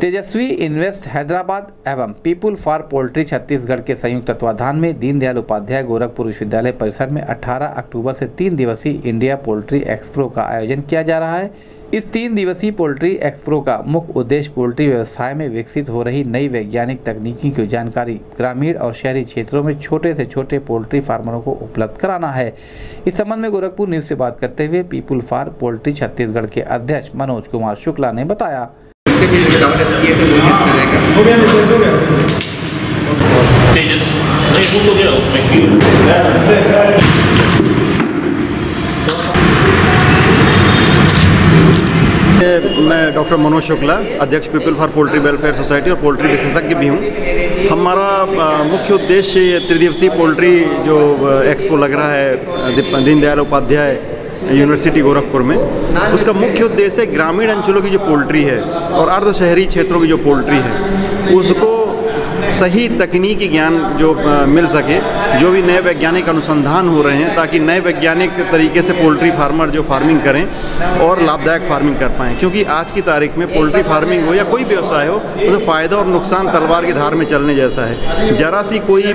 तेजस्वी invest Hyderabad एवं people for poultry Chhattisgarh के संयुक्त तत्वाधान में दीनदयाल उपाध्याय गोरखपुर विश्वविद्यालय परिसर में 18 अक्टूबर से तीन दिवसीय इंडिया पोल्ट्री एक्सप्रो का आयोजन किया जा रहा है। इस तीन दिवसीय पोल्ट्री एक्सप्रो का मुख्य उद्देश्य पोल्ट्री व्यवसाय में विकसित हो रही नई वैज्ञानिक तकनीकी की जानकारी ग्रामीण और शहरी क्षेत्रों में छोटे से छोटे पोल्ट्री फार्मरों को उपलब्ध कराना है। इस संबंध में गोरखपुर न्यूज़ से बात करते हुए पीपुल फॉर पोल्ट्री छत्तीसगढ़ के अध्यक्ष मनोज कुमार शुक्ला ने बताया। के भी कवरेज किए थे वो भी अच्छा रहेगा हो गया हो गया तेजस नहीं वो तो गया उसमें? मैं डॉक्टर मनोज शुक्ला अध्यक्ष people for poultry welfare society और पोल्ट्री विशेषज्ञ भी हूँ। हमारा मुख्य उद्देश्य ये त्रिदिवसीय पोल्ट्री जो एक्सपो लग रहा है दीनदयाल उपाध्याय यूनिवर्सिटी गोरखपुर में। उसका मुख्य उद्देश्य ग्रामीण अंचलों की जो पोल्ट्री है और अर्ध शहरी क्षेत्रों की जो पोल्ट्री है, उसको सही तकनीकी ज्ञान जो मिल सके जो भी नए वैज्ञानिक अनुसंधान हो रहे हैं ताकि नए वैज्ञानिक तरीके से पोल्ट्री फार्मर जो फ़ार्मिंग करें और लाभदायक फ़ार्मिंग कर पाएँ। क्योंकि आज की तारीख में पोल्ट्री फ़ार्मिंग हो या कोई व्यवसाय हो उसमें फ़ायदा और नुकसान तलवार की धार में चलने जैसा है। जरा सी कोई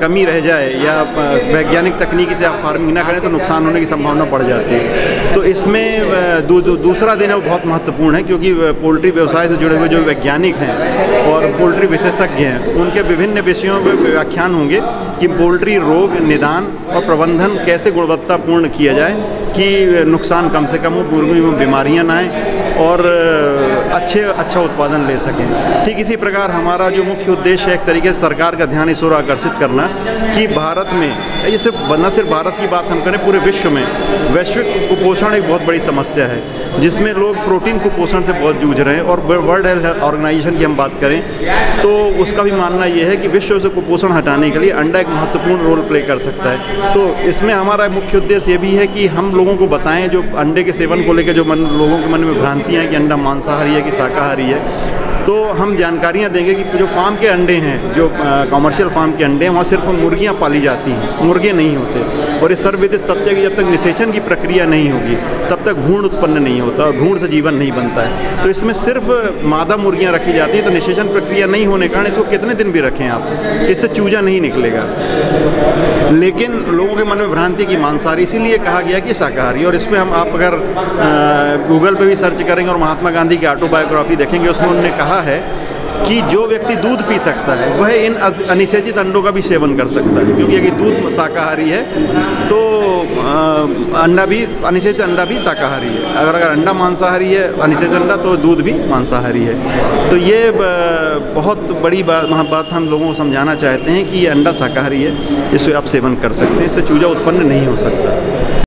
कमी रह जाए या वैज्ञानिक तकनीकी से आप फ़ार्मिंग ना करें तो नुकसान होने की संभावना बढ़ जाती है। तो इसमें दू, दू, दूसरा दिन है वो बहुत महत्वपूर्ण है क्योंकि पोल्ट्री व्यवसाय से जुड़े हुए जो वैज्ञानिक हैं और पोल्ट्री विशेषज्ञ हैं उनके विभिन्न विषयों पर व्याख्यान होंगे कि पोल्ट्री रोग निदान और प्रबंधन कैसे गुणवत्तापूर्ण किया जाए कि नुकसान कम से कम हो मुर्गी में बीमारियाँ ना आएँ और अच्छे अच्छा उत्पादन ले सकें। ठीक इसी प्रकार हमारा जो मुख्य उद्देश्य है एक तरीके से सरकार का ध्यान इस ओर आकर्षित करना कि भारत में, ये सिर्फ़, न सिर्फ़ भारत की बात हम करें, पूरे विश्व में वैश्विक कुपोषण एक बहुत बड़ी समस्या है, जिसमें लोग प्रोटीन कुपोषण से बहुत जूझ रहे हैं और वर्ल्ड हेल्थ ऑर्गेनाइजेशन की हम बात करें तो उसका भी मानना ये है कि विश्व से कुपोषण हटाने के लिए अंडा एक महत्वपूर्ण रोल प्ले कर सकता है। तो इसमें हमारा मुख्य उद्देश्य ये भी है कि हम लोगों को बताएँ जो अंडे के सेवन को लेकर जो मन, लोगों के मन में भ्रांतियाँ हैं कि अंडा मांसाहारी है कि शाकाहारी है। तो हम जानकारियाँ देंगे कि जो फार्म के अंडे हैं, जो कॉमर्शियल फार्म के अंडे हैं, वहाँ सिर्फ़ मुर्गियाँ पाली जाती हैं, मुर्गे नहीं होते। और ये सर्वविदित सत्य की जब तक निषेचन की प्रक्रिया नहीं होगी, तब तक भ्रूण उत्पन्न नहीं होता और भ्रूण से जीवन नहीं बनता है। तो इसमें सिर्फ़ मादा मुर्गियाँ रखी जाती हैं तो निषेचन प्रक्रिया नहीं होने कारण इसको कितने दिन भी रखें आप, इससे चूजा नहीं निकलेगा। लेकिन लोगों के मन में भ्रांति की मांसाहारी, इसीलिए कहा गया कि शाकाहारी। और इसमें हम आप अगर गूगल पे भी सर्च करेंगे और महात्मा गांधी की ऑटोबायोग्राफी देखेंगे, उसमें उन्होंने कहा है कि जो व्यक्ति दूध पी सकता है, वह इन अनिषेचित अंडों का भी सेवन कर सकता है। क्योंकि यदि दूध शाकाहारी है तो अंडा भी, अनिषेचित अंडा भी शाकाहारी है। अगर अगर अंडा मांसाहारी है, अनिषेचित अंडा तो दूध भी मांसाहारी है। तो ये बहुत बड़ी बात बात हम लोगों को समझाना चाहते हैं कि ये अंडा शाकाहारी है इसे आप सेवन कर सकते हैं, इससे चूजा उत्पन्न नहीं हो सकता।